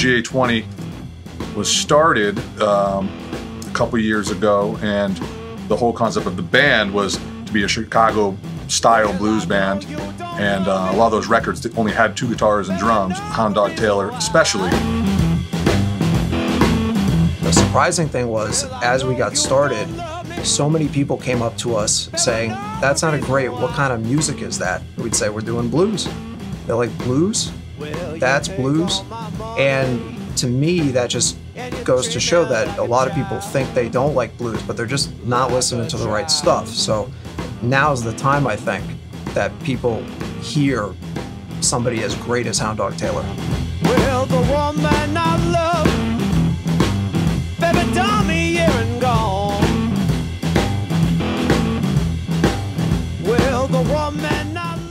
GA20 was started um, a couple years ago, and the whole concept of the band was to be a Chicago style blues band. And uh, a lot of those records only had two guitars and drums, Hound Dog Taylor especially. The surprising thing was, as we got started, so many people came up to us saying, That sounded great. What kind of music is that? We'd say, We're doing blues. They're like, Blues? That's blues. And to me, that just goes to show that a lot of people think they don't like blues, but they're just not listening to the right stuff. So now's the time, I think, that people hear somebody as great as Hound Dog Taylor. Well, the woman I love, baby, here and gone. Well, the woman I love.